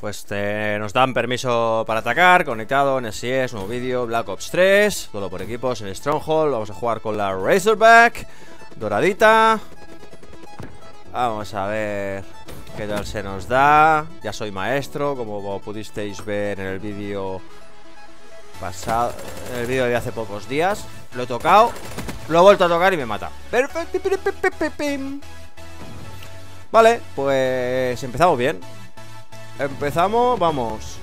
Pues nos dan permiso para atacar, conectado, NSS, nuevo vídeo, Black Ops 3, todo por equipos en Stronghold, vamos a jugar con la Razorback, doradita. Vamos a ver qué tal se nos da, ya soy maestro, como pudisteis ver en el vídeo pasado, en el vídeo de hace pocos días, lo he tocado, lo he vuelto a tocar y me mata. Perfecto. Vale, pues empezamos bien. Empezamos, vamos.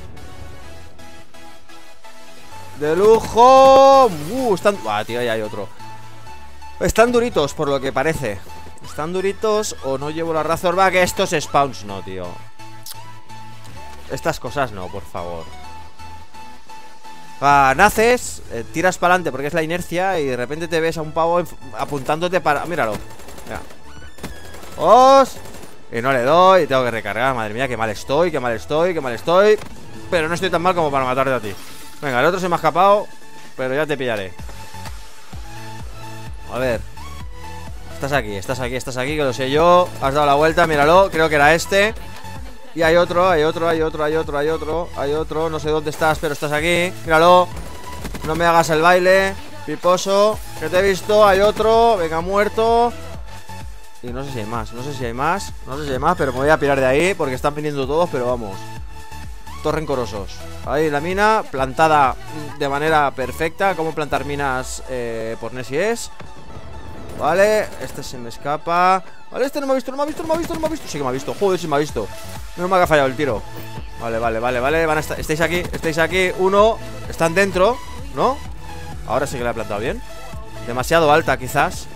De lujo. Uh, están... Ah, tío, ahí hay otro. Están duritos, por lo que parece. Están duritos o no llevo la Razorback Estos spawns no, tío. Estas cosas no, por favor. Ah, Naces, eh, tiras para adelante porque es la inercia Y de repente te ves a un pavo apuntándote para... Míralo. Mira. ¡Os! Y no le doy, y tengo que recargar Madre mía, qué mal estoy, qué mal estoy, qué mal estoy. Pero no estoy tan mal como para matarte a ti. Venga, el otro se me ha escapado Pero ya te pillaré. A ver. Estás aquí, estás aquí, estás aquí, que lo sé yo. Has dado la vuelta, míralo, creo que era este. Y hay otro, hay otro, hay otro, hay otro, hay otro Hay otro, no sé dónde estás, pero estás aquí. Míralo. No me hagas el baile Piposo, que te he visto, hay otro. Venga, muerto y no sé si hay más, no sé si hay más No sé si hay más, pero me voy a pirar de ahí Porque están viniendo todos, pero vamos. Todos rencorosos. Ahí la mina, plantada de manera perfecta Como plantar minas eh, por Nessie es. Vale, este se me escapa. Vale, este no me ha visto, no me ha visto, no me ha visto, no me ha visto. Sí que me ha visto, joder, sí me ha visto. No me ha fallado el tiro. Vale, vale, vale, vale Van a estar, Estáis aquí, estáis aquí. Uno, están dentro, ¿no? Ahora sí que la he plantado bien. Demasiado alta quizás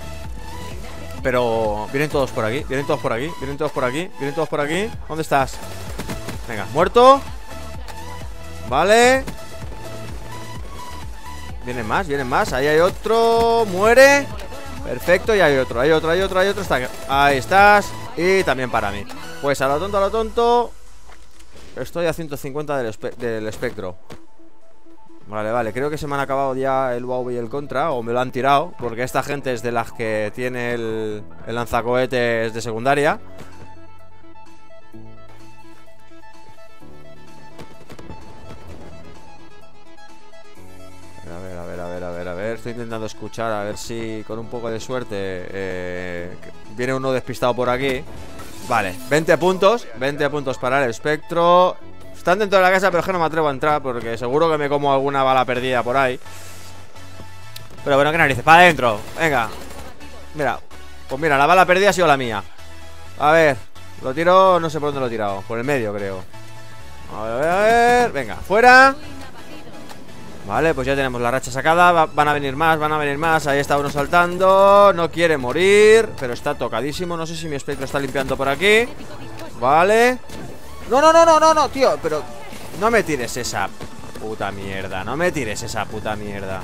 pero vienen todos por aquí, vienen todos por aquí, vienen todos por aquí, vienen todos por aquí. ¿Dónde estás? Venga, muerto. Vale. Vienen más, vienen más. Ahí hay otro. Muere. Perfecto, y hay otro, hay otro, hay otro, hay otro. Está Ahí estás. Y también para mí. Pues a lo tonto, a lo tonto. Estoy a 150 del, del espectro. Vale, vale, creo que se me han acabado ya el WoW y el Contra O me lo han tirado Porque esta gente es de las que tiene el, el lanzacohetes de secundaria. A ver, a ver, a ver, a ver, a ver Estoy intentando escuchar a ver si con un poco de suerte eh, Viene uno despistado por aquí. Vale, 20 puntos 20 puntos para el espectro están dentro de la casa, pero es que no me atrevo a entrar Porque seguro que me como alguna bala perdida por ahí. Pero bueno, qué narices, para adentro. Venga. Mira, pues mira, la bala perdida ha sido la mía. A ver, lo tiro, no sé por dónde lo he tirado. Por el medio, creo. A ver, a ver, Venga, fuera. Vale, pues ya tenemos la racha sacada. Van a venir más, van a venir más. Ahí está uno saltando. No quiere morir Pero está tocadísimo. No sé si mi espectro está limpiando por aquí. Vale no, no, no, no, no, no, tío Pero no me tires esa puta mierda No me tires esa puta mierda.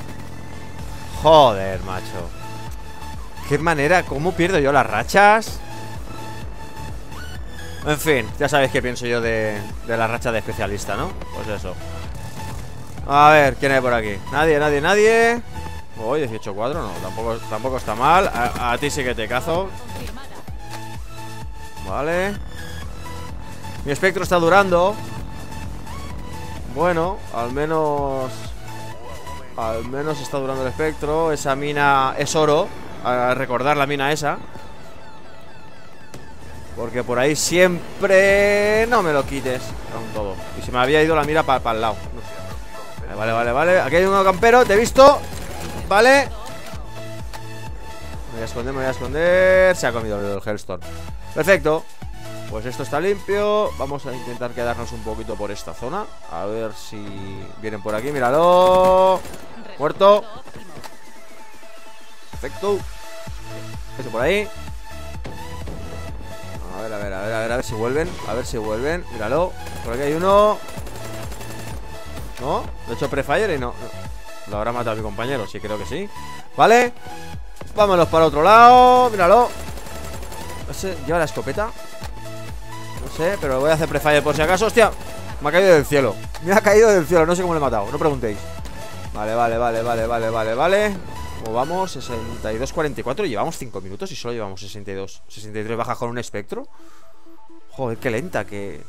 Joder, macho. Qué manera, ¿cómo pierdo yo las rachas? En fin, ya sabéis qué pienso yo de, de la racha de especialista, ¿no? Pues eso. A ver, ¿quién hay por aquí? Nadie, nadie, nadie. Oh, 18-4, no, tampoco, tampoco está mal. A, a ti sí que te cazo. Vale mi espectro está durando. Bueno, al menos Al menos está durando el espectro. Esa mina es oro A recordar la mina esa. Porque por ahí siempre No me lo quites. Con todo. Y se me había ido la mira para el lado. Vale, vale, vale Aquí hay un campero, te he visto. Vale. Me voy a esconder, me voy a esconder. Se ha comido el Hellstone Perfecto pues esto está limpio. Vamos a intentar quedarnos un poquito por esta zona. A ver si vienen por aquí. Míralo. Muerto. Perfecto. Eso por ahí. A ver, a ver, a ver, a ver, a ver si vuelven. A ver si vuelven, míralo. Por aquí hay uno. ¿No? Lo he hecho prefire y no Lo habrá matado mi compañero, sí, creo que sí. Vale. Vámonos para otro lado, míralo. ¿Ese lleva la escopeta? No sé, pero voy a hacer prefire por si acaso ¡Hostia! Me ha caído del cielo Me ha caído del cielo, no sé cómo le he matado No preguntéis Vale, vale, vale, vale, vale, vale, vale ¿Cómo vamos? 62-44 Llevamos 5 minutos y solo llevamos 62 63 baja con un espectro Joder, qué lenta que,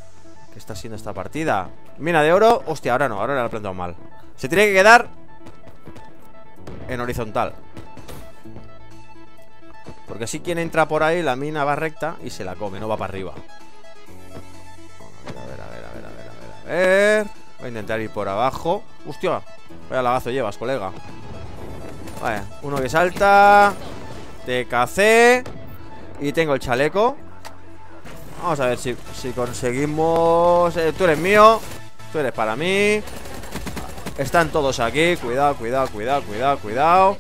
¿Qué está siendo esta partida? Mina de oro Hostia, ahora no, ahora la he plantado mal Se tiene que quedar En horizontal Porque así quien entra por ahí La mina va recta y se la come, no va para arriba ver. Voy a intentar ir por abajo. Hostia, vaya lagazo llevas, colega. Vale, uno que salta. TKC Y tengo el chaleco. Vamos a ver si, si conseguimos. Eh, Tú eres mío. Tú eres para mí. Están todos aquí. Cuidado, cuidado, cuidado, cuidado, cuidado.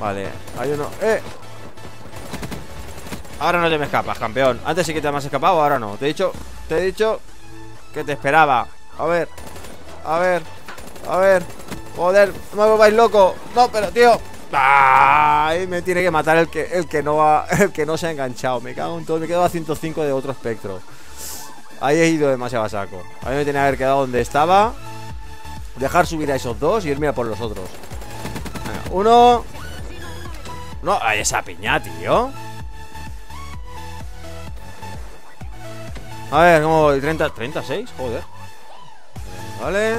Vale, hay uno. ¡Eh! Ahora no te me escapas, campeón. Antes sí que te me has escapado, ahora no. Te he dicho, te he dicho que te esperaba A ver, a ver A ver, joder No me volváis loco No, pero tío Ay, me tiene que matar el que, el que no ha, el que no se ha enganchado. Me cago en todo. Me quedo a 105 de otro espectro. Ahí he ido demasiado a saco. A mí me tenía que haber quedado donde estaba. Dejar subir a esos dos y irme a por los otros. Uno. No, hay esa piña, tío. A ver, ¿cómo voy? 30, 36, joder. Vale.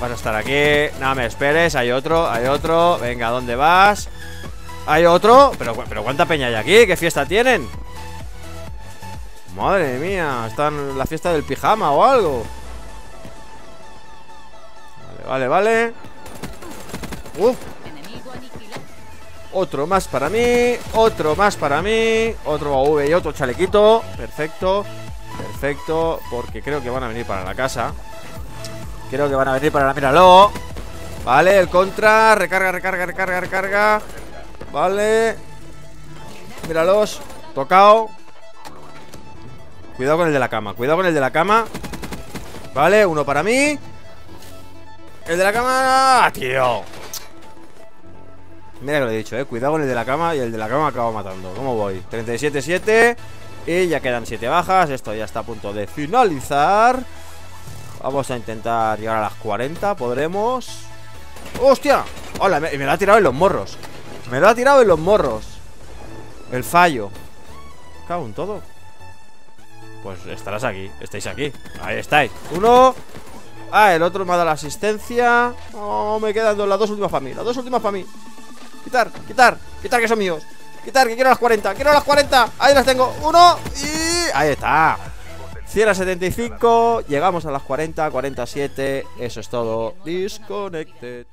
Vas a estar aquí. No me esperes, hay otro, hay otro. Venga, ¿dónde vas? Hay otro. Pero, pero ¿cuánta peña hay aquí? ¿Qué fiesta tienen? Madre mía, están en la fiesta del pijama o algo. Vale, vale, vale. Uf. Otro más para mí, otro más para mí, otro AV y otro chalequito. Perfecto, perfecto, porque creo que van a venir para la casa. Creo que van a venir para la míralo. Vale, el contra. Recarga, recarga, recarga, recarga. Vale. Míralos. Tocado. Cuidado con el de la cama. Cuidado con el de la cama. Vale, uno para mí. El de la cama. ¡Ah, tío! Mira que lo he dicho, eh. Cuidado con el de la cama y el de la cama acabo matando. ¿Cómo voy? 37-7. Y ya quedan 7 bajas. Esto ya está a punto de finalizar. Vamos a intentar llegar a las 40 ¿Podremos? ¡Hostia! ¡Hola! Me, me lo ha tirado en los morros. Me lo ha tirado en los morros. El fallo. Cago en todo Pues estarás aquí, estáis aquí. Ahí estáis. Uno. Ah, el otro me ha dado la asistencia. Oh, me quedan las dos últimas para mí Las dos últimas para mí. Quitar, quitar, quitar que son míos. Quitar, que quiero las 40, quiero las 40 Ahí las tengo, uno y... Ahí está 100 a 75, llegamos a las 40, 47, eso es todo. Disconnected.